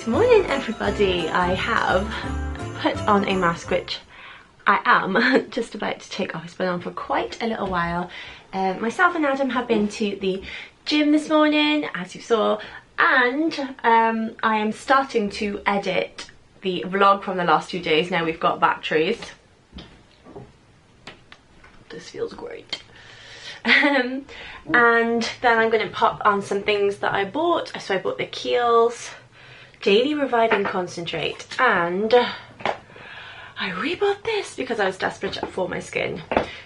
Good morning everybody. I have put on a mask which I am just about to take off. It's been on for quite a little while. Um, myself and Adam have been to the gym this morning as you saw and um, I am starting to edit the vlog from the last few days now we've got batteries. This feels great. Um, and then I'm going to pop on some things that I bought. So I bought the Kiehl's Daily Reviving Concentrate and I rebought this because I was desperate for my skin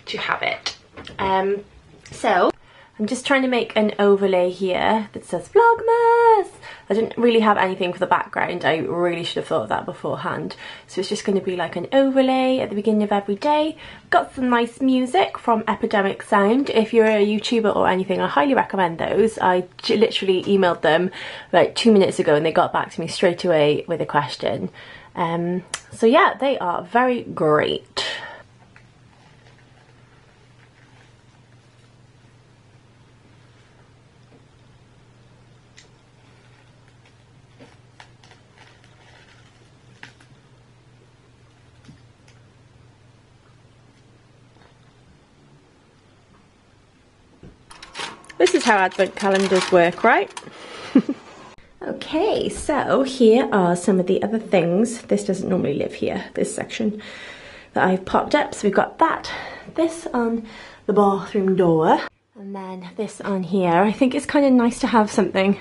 to have it. Um, so I'm just trying to make an overlay here that says Vlogmas. I didn't really have anything for the background. I really should have thought of that beforehand. So it's just going to be like an overlay at the beginning of every day. Got some nice music from Epidemic Sound. If you're a YouTuber or anything, I highly recommend those. I literally emailed them like two minutes ago and they got back to me straight away with a question. Um, so yeah, they are very great. How advent calendars work, right? okay, so here are some of the other things. This doesn't normally live here, this section that I've popped up. So we've got that, this on the bathroom door, and then this on here. I think it's kind of nice to have something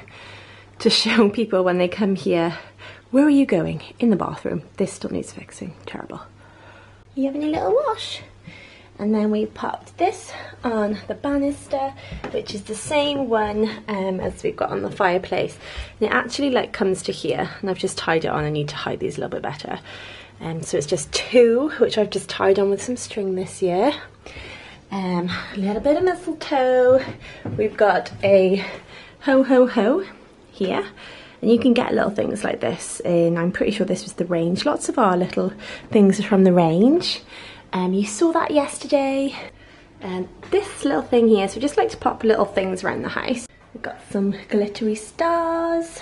to show people when they come here. Where are you going? In the bathroom. This still needs fixing. Terrible. You having a little wash? And then we popped this on the banister which is the same one um, as we've got on the fireplace. And it actually like comes to here and I've just tied it on. I need to hide these a little bit better. Um, so it's just two which I've just tied on with some string this year. Um, a little bit of mistletoe. We've got a ho ho ho here. And you can get little things like this and I'm pretty sure this was the range. Lots of our little things are from the range um, you saw that yesterday. And this little thing here, so just like to pop little things around the house. We've got some glittery stars,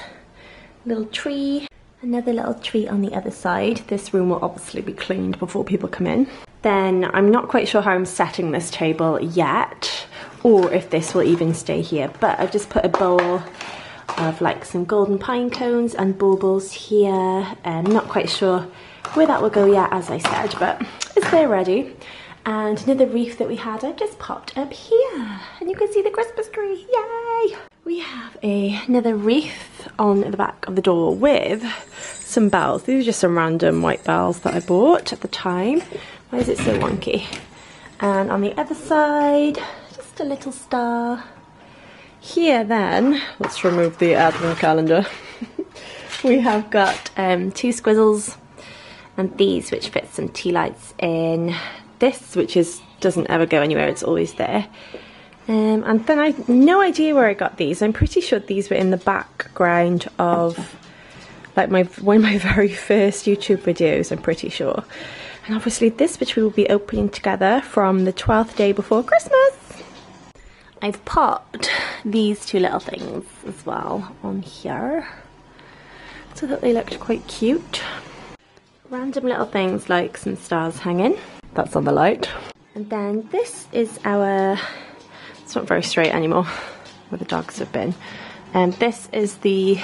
little tree, another little tree on the other side. This room will obviously be cleaned before people come in. Then I'm not quite sure how I'm setting this table yet, or if this will even stay here, but I've just put a bowl of like some golden pine cones and baubles here. I'm um, not quite sure where that will go yet, as I said, but it's there ready. And another wreath that we had, I've just popped up here. And you can see the Christmas tree, yay! We have a, another wreath on the back of the door with some bells. These are just some random white bells that I bought at the time. Why is it so wonky? And on the other side, just a little star. Here then, let's remove the advent calendar. we have got um, two squizzles and these which fit some tea lights in. This which is doesn't ever go anywhere it's always there. Um, and then I have no idea where I got these. I'm pretty sure these were in the background of like my one of my very first YouTube videos I'm pretty sure. And obviously this which we will be opening together from the 12th day before Christmas. I've popped these two little things as well on here. So that they looked quite cute Random little things like some stars hanging. That's on the light. And then this is our, it's not very straight anymore where the dogs have been. And this is the,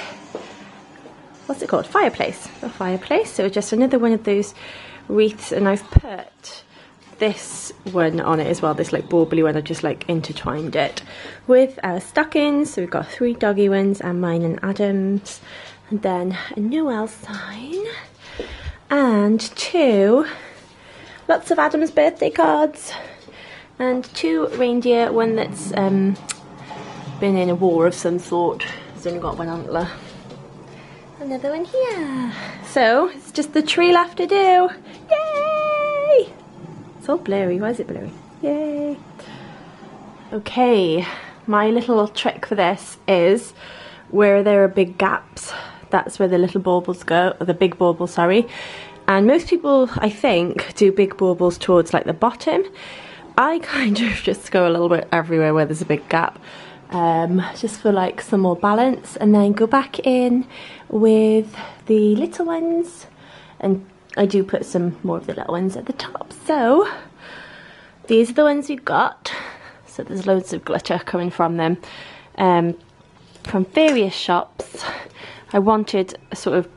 what's it called? Fireplace. The fireplace. So just another one of those wreaths and I've put this one on it as well, this like bauble one, I just like intertwined it with our stockings. So we've got three doggy ones and mine and Adam's. And then a Noel sign and two lots of Adam's birthday cards and two reindeer, one that's um, been in a war of some sort, has only got one antler. Another one here. So it's just the tree left to do. Yay! It's all blurry, why is it blurry? Yay! Okay, my little trick for this is where there are big gaps that's where the little baubles go, the big baubles, sorry. And most people, I think, do big baubles towards like the bottom. I kind of just go a little bit everywhere where there's a big gap. um, just for like some more balance and then go back in with the little ones and I do put some more of the little ones at the top. So these are the ones we've got. So there's loads of glitter coming from them um, from various shops. I wanted a sort of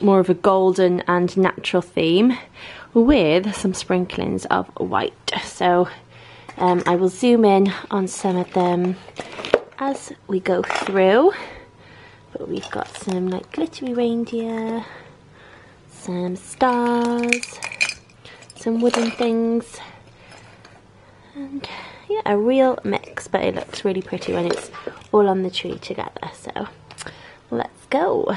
more of a golden and natural theme with some sprinklings of white. So um, I will zoom in on some of them as we go through. But we've got some like glittery reindeer, some stars, some wooden things, and yeah, a real mix, but it looks really pretty when it's all on the tree together. So let's go.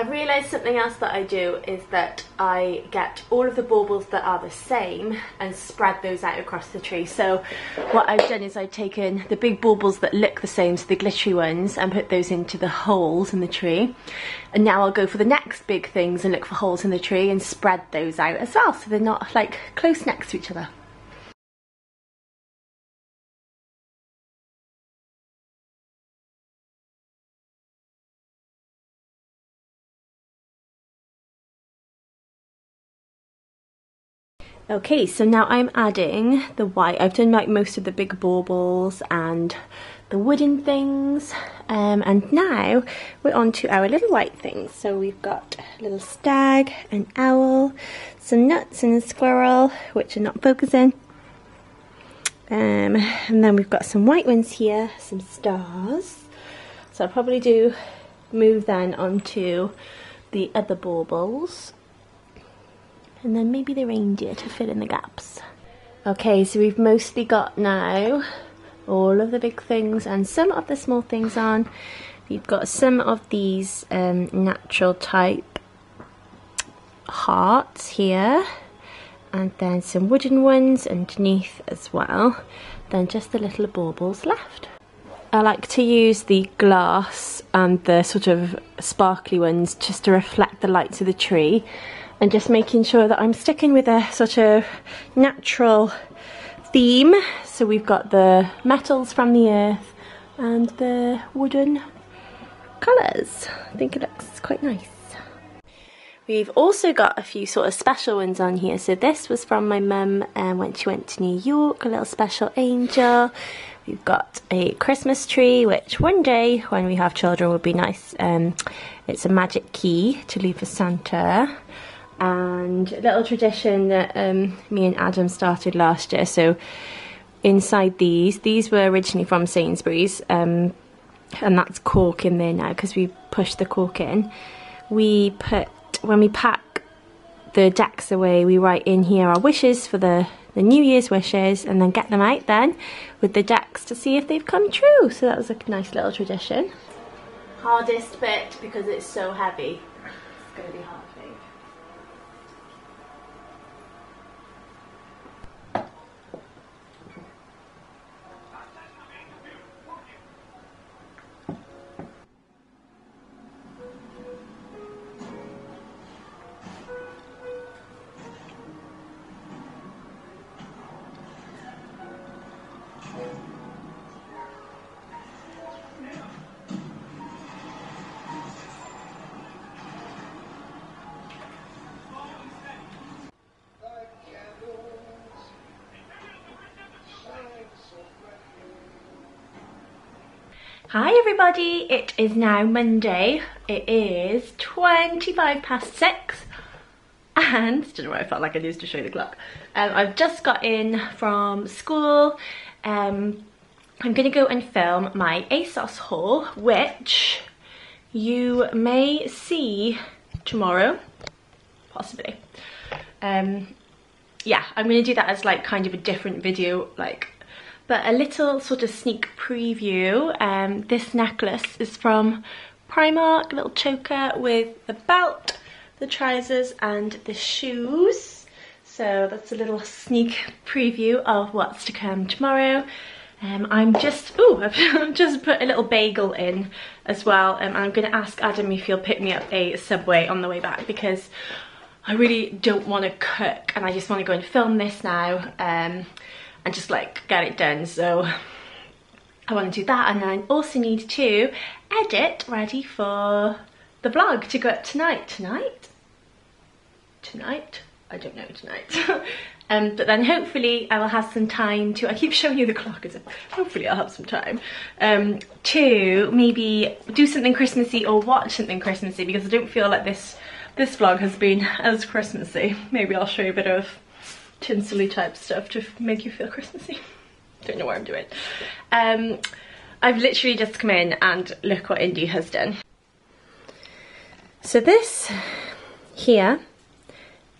I've realised something else that I do is that I get all of the baubles that are the same and spread those out across the tree. So what I've done is I've taken the big baubles that look the same, so the glittery ones, and put those into the holes in the tree. And now I'll go for the next big things and look for holes in the tree and spread those out as well, so they're not like close next to each other. Okay, so now I'm adding the white. I've done like most of the big baubles and the wooden things. Um, and now we're on to our little white things. So we've got a little stag, an owl, some nuts and a squirrel, which are not focusing. Um, and then we've got some white ones here, some stars. So I'll probably do move then onto the other baubles and then maybe the reindeer to fill in the gaps. Okay, so we've mostly got now all of the big things and some of the small things on. We've got some of these um, natural type hearts here and then some wooden ones underneath as well. Then just the little baubles left. I like to use the glass and the sort of sparkly ones just to reflect the lights of the tree and just making sure that I'm sticking with a sort of natural theme. So we've got the metals from the earth and the wooden colours. I think it looks quite nice. We've also got a few sort of special ones on here. So this was from my mum um, when she went to New York, a little special angel. We've got a Christmas tree, which one day when we have children would be nice. Um, it's a magic key to leave for Santa and a little tradition that um, me and Adam started last year. So inside these, these were originally from Sainsbury's, um, and that's cork in there now because we pushed the cork in. We put, when we pack the decs away, we write in here our wishes for the, the New Year's wishes and then get them out then with the decs to see if they've come true. So that was a nice little tradition. Hardest bit because it's so heavy. It's to be hard. Hi everybody, it is now Monday. It is 25 past 6 and, don't know why I felt like I needed to show the clock. Um, I've just got in from school. Um, I'm going to go and film my ASOS haul, which you may see tomorrow, possibly. Um, yeah, I'm going to do that as like kind of a different video, like but a little sort of sneak preview. Um, this necklace is from Primark, little choker with the belt, the trousers and the shoes. So that's a little sneak preview of what's to come tomorrow. Um, I'm just, oh, I've just put a little bagel in as well. Um, I'm going to ask Adam if he'll pick me up a Subway on the way back because I really don't want to cook and I just want to go and film this now um, and just like get it done. So I want to do that and I also need to edit ready for the vlog to go up tonight. Tonight? Tonight? I don't know tonight. um, but then hopefully I will have some time to, I keep showing you the clock as if hopefully I'll have some time um, to maybe do something Christmassy or watch something Christmassy because I don't feel like this this vlog has been as Christmassy. Maybe I'll show you a bit of tinselly type stuff to make you feel Christmassy. Don't know what I'm doing. Um, I've literally just come in and look what Indy has done. So this here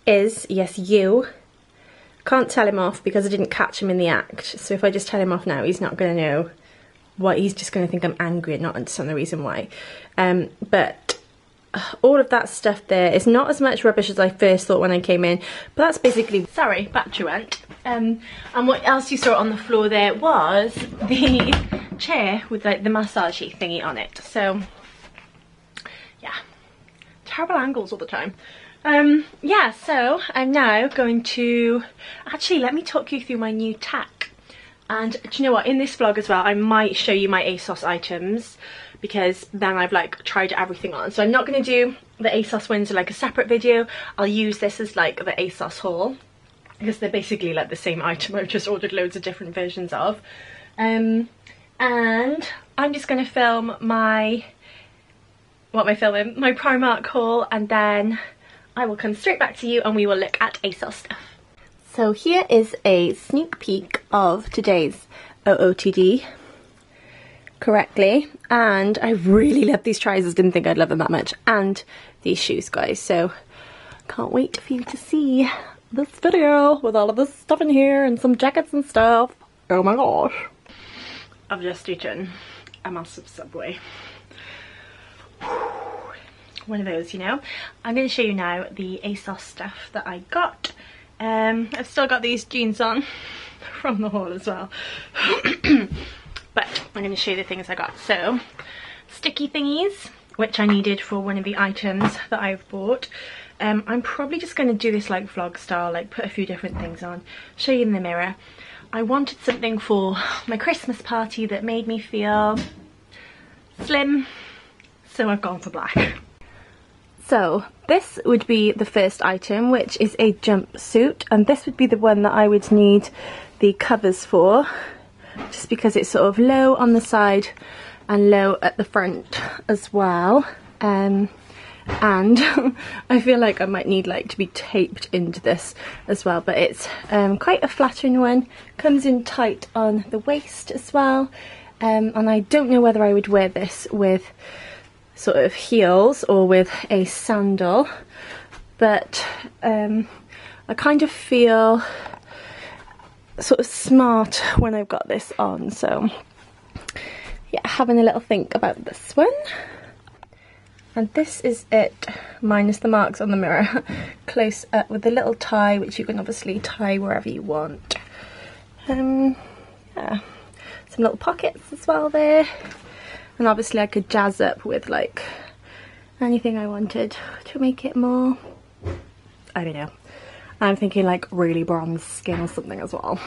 is, yes, you. Can't tell him off because I didn't catch him in the act. So if I just tell him off now, he's not going to know what, he's just going to think I'm angry and not understand the reason why. Um, but all of that stuff there is not as much rubbish as I first thought when I came in, but that's basically, sorry, back to rent. Um, and what else you saw on the floor there was the chair with like the massagey thingy on it. So, yeah, terrible angles all the time. Um, yeah, so I'm now going to, actually let me talk you through my new tack. And do you know what, in this vlog as well, I might show you my ASOS items because then I've like tried everything on. So I'm not going to do the ASOS ones like a separate video. I'll use this as like the ASOS haul because they're basically like the same item I've just ordered loads of different versions of. Um, and I'm just going to film my, what am I filming? My Primark haul and then I will come straight back to you and we will look at ASOS stuff. So here is a sneak peek of today's OOTD correctly and I really love these trousers didn't think I'd love them that much and these shoes guys so can't wait for you to see this video with all of this stuff in here and some jackets and stuff oh my gosh I've just eaten a massive subway one of those, you know. I'm going to show you now the ASOS stuff that I got. Um, I've still got these jeans on from the haul as well. but I'm going to show you the things I got. So, sticky thingies, which I needed for one of the items that I've bought. Um, I'm probably just going to do this like vlog style, like put a few different things on, show you in the mirror. I wanted something for my Christmas party that made me feel slim, so I've gone for black. So this would be the first item, which is a jumpsuit, and this would be the one that I would need the covers for, just because it's sort of low on the side and low at the front as well. Um, and I feel like I might need like to be taped into this as well but it's um, quite a flattering one comes in tight on the waist as well um, and I don't know whether I would wear this with sort of heels or with a sandal but um, I kind of feel sort of smart when I've got this on so yeah having a little think about this one. And this is it minus the marks on the mirror. Close up with a little tie which you can obviously tie wherever you want. Um yeah some little pockets as well there. And obviously I could jazz up with like anything I wanted to make it more, I don't know. I'm thinking like really bronze skin or something as well.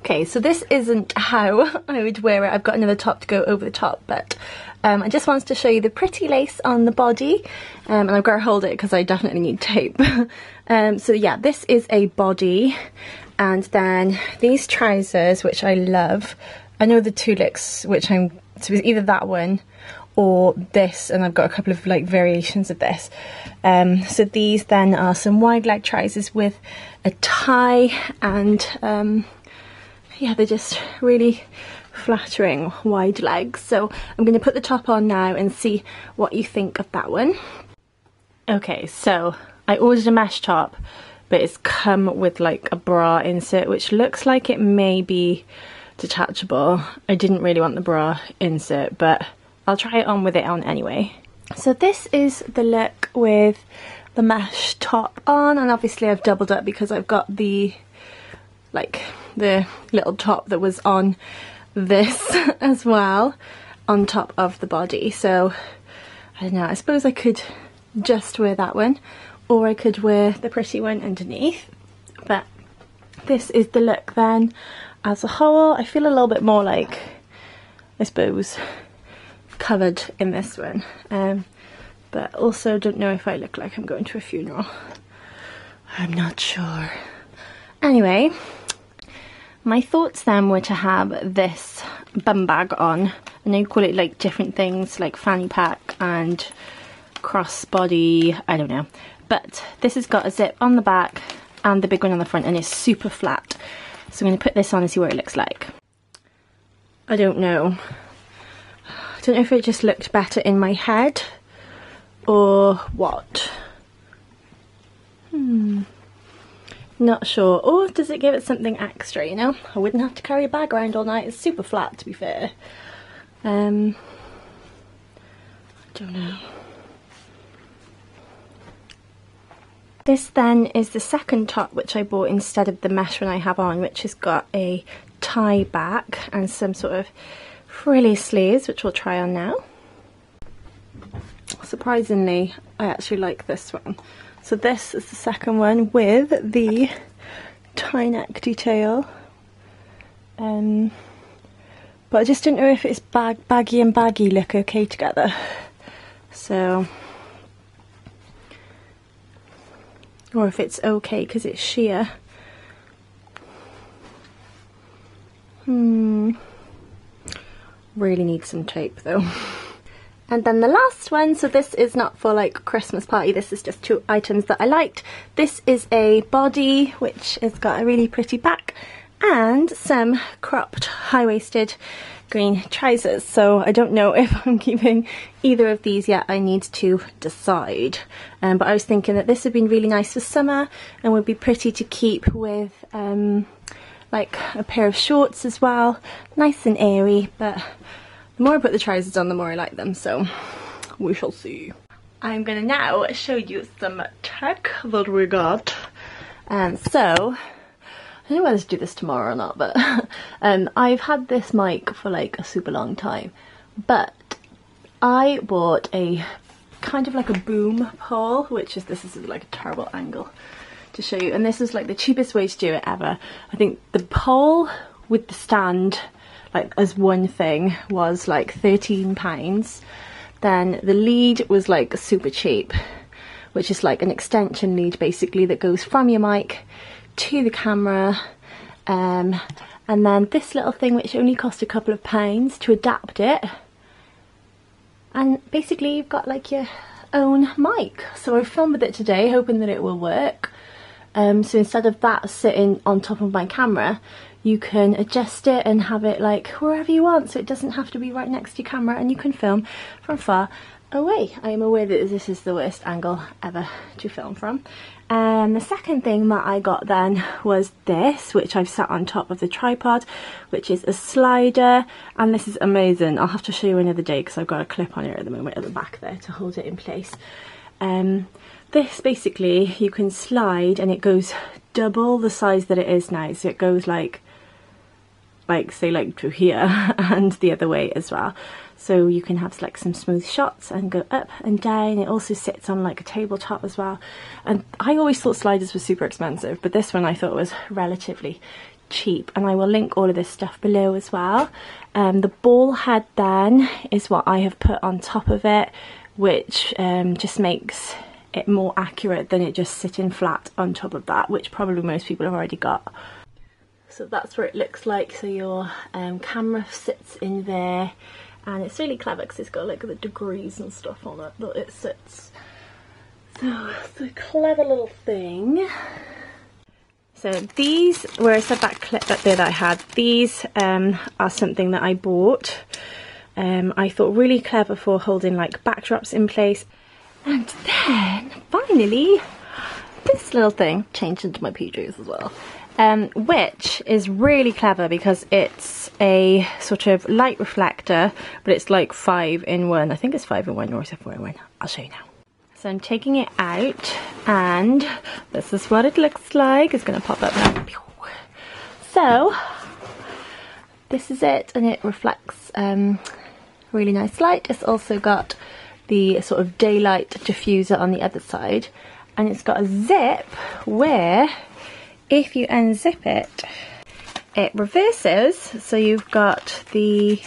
Okay, so this isn't how I would wear it. I've got another top to go over the top, but um, I just wanted to show you the pretty lace on the body. Um, and I've got to hold it because I definitely need tape. um, so yeah, this is a body. And then these trousers, which I love. I know the Tuliks, which I'm so either that one or this and I've got a couple of like variations of this. Um, so these then are some wide leg trousers with a tie and um, yeah they're just really flattering wide legs. So I'm going to put the top on now and see what you think of that one. Okay so I ordered a mesh top but it's come with like a bra insert which looks like it may be detachable. I didn't really want the bra insert, but I'll try it on with it on anyway. So this is the look with the mesh top on, and obviously I've doubled up because I've got the, like, the little top that was on this as well, on top of the body. So, I don't know, I suppose I could just wear that one, or I could wear the pretty one underneath. But this is the look then as a whole. I feel a little bit more like, I suppose, covered in this one. Um, but also don't know if I look like I'm going to a funeral. I'm not sure. Anyway, my thoughts then were to have this bum bag on. I know you call it like different things like fanny pack and crossbody, I don't know. But this has got a zip on the back and the big one on the front and it's super flat. So I'm going to put this on and see what it looks like. I don't know. I don't know if it just looked better in my head or what. Hmm. Not sure. Or does it give it something extra, you know? I wouldn't have to carry a bag around all night. It's super flat, to be fair. Um, I don't know. This then is the second top which I bought instead of the mesh one I have on, which has got a tie back and some sort of frilly sleeves, which we'll try on now. Surprisingly, I actually like this one. So this is the second one with the tie neck detail. Um, but I just don't know if it's bag baggy and baggy look okay together. So, or if it's okay because it's sheer. Hmm. Really need some tape though. And then the last one, so this is not for like Christmas party, this is just two items that I liked. This is a body which has got a really pretty back and some cropped high-waisted green trousers. So I don't know if I'm keeping either of these yet, I need to decide. Um, but I was thinking that this would be really nice for summer and would be pretty to keep with um, like a pair of shorts as well. Nice and airy, but the more I put the trousers on, the more I like them, so we shall see. I'm gonna now show you some tech that we got. And um, so, I don't know whether to do this tomorrow or not, but um, I've had this mic for like a super long time, but I bought a kind of like a boom pole, which is, this is like a terrible angle to show you, and this is like the cheapest way to do it ever. I think the pole with the stand like as one thing was like 13 pounds. Then the lead was like super cheap which is like an extension lead basically that goes from your mic to the camera um, and then this little thing which only cost a couple of pounds to adapt it. And basically you've got like your own mic. So I filmed with it today hoping that it will work um, so instead of that sitting on top of my camera you can adjust it and have it like wherever you want so it doesn't have to be right next to your camera and you can film from far away. I am aware that this is the worst angle ever to film from. And the second thing that I got then was this, which I've sat on top of the tripod, which is a slider, and this is amazing. I'll have to show you another day because I've got a clip on it at the moment at the back there to hold it in place. Um, this basically, you can slide and it goes double the size that it is now, so it goes like like say like to here and the other way as well. So you can have like some smooth shots and go up and down. It also sits on like a tabletop as well. And I always thought sliders were super expensive but this one I thought was relatively cheap. And I will link all of this stuff below as well. Um, the ball head then is what I have put on top of it which um, just makes it more accurate than it just sitting flat on top of that which probably most people have already got. So that's what it looks like. So your um, camera sits in there and it's really clever because it's got like the degrees and stuff on it that it sits. So it's a clever little thing. So these where I said that clip up there that I had. These um, are something that I bought um, I thought really clever for holding like backdrops in place and then finally this little thing changed into my PJs as well um, which is really clever because it's a sort of light reflector, but it's like five in one. I think it's five in one or is it four in one? I'll show you now. So I'm taking it out and this is what it looks like. It's gonna pop up now. So this is it and it reflects um, really nice light. It's also got the sort of daylight diffuser on the other side and it's got a zip where if you unzip it, it reverses. So you've got the,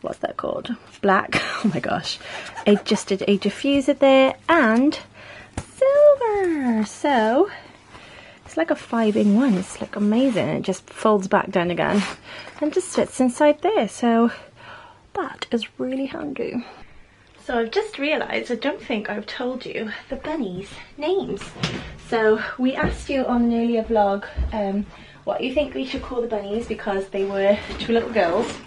what's that called? Black, oh my gosh. Adjusted a diffuser there and silver. So it's like a five in one. It's like amazing. It just folds back down again and just fits inside there. So that is really handy. So I've just realised, I don't think I've told you the bunnies' names. So we asked you on an earlier vlog um, what you think we should call the bunnies because they were two little girls.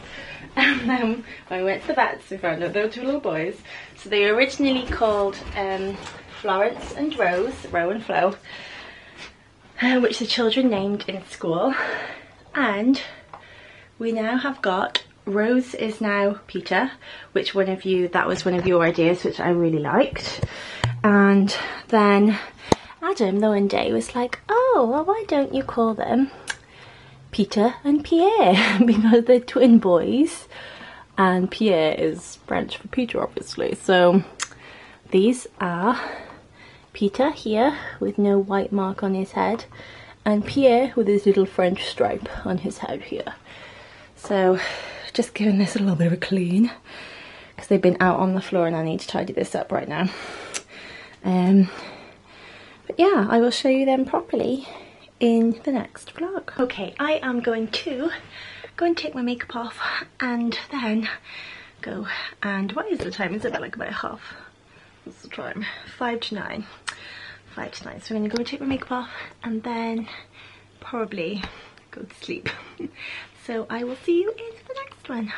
And then when we went to the vets, we found out they were two little boys. So they were originally called um, Florence and Rose, Ro and Flo, uh, which the children named in school. And we now have got Rose is now Peter, which one of you, that was one of your ideas, which I really liked. And then Adam the one day was like, oh, well, why don't you call them Peter and Pierre? because they're twin boys. And Pierre is French for Peter, obviously. So these are Peter here with no white mark on his head and Pierre with his little French stripe on his head here. So just giving this a little bit of a clean because they've been out on the floor and I need to tidy this up right now. Um, but yeah, I will show you them properly in the next vlog. Okay, I am going to go and take my makeup off and then go and what is the time? Is it about like about half? What's the time? Five to nine. Five to nine. So I'm gonna go and take my makeup off and then probably go to sleep. so I will see you in the next one.